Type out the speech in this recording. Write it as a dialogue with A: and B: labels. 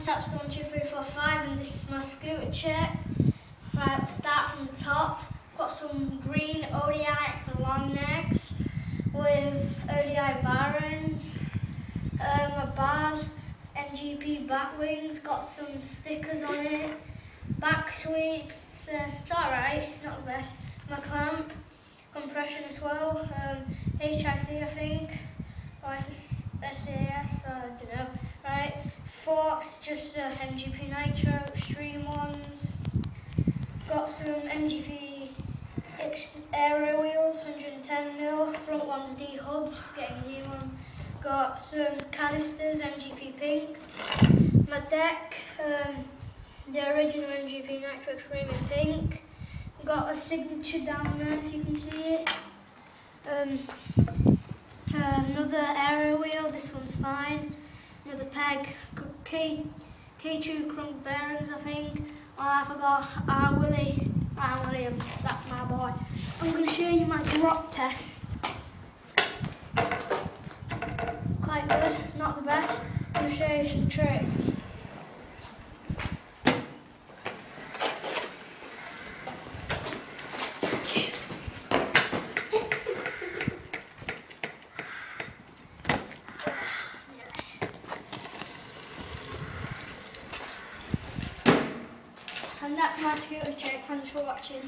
A: Taps one, two, three, four, five, and this is my scooter check. Right, start from the top. Got some green ODI long necks with ODI bar ends. Um, my bars, MGP Batwings, got some stickers on it. Back sweep, it's, uh, it's alright, not the best. My clamp, compression as well. Um, HIC, I think, or SAS, I don't know. Forks, just the MGP Nitro, extreme ones. Got some MGP aero wheels, 110 mil. Front one's D-hubs, getting a new one. Got some canisters, MGP pink. My deck, um, the original MGP Nitro Extreme in pink. Got a signature down there if you can see it. Um, uh, another aero wheel, this one's fine. Another peg, K, K2 crunk bearings I think. Oh, I forgot R Willie, R Williams, that's my boy. I'm going to show you my drop test. Quite good, not the best. I'm going to show you some tricks. And that's my security check. Thanks for watching.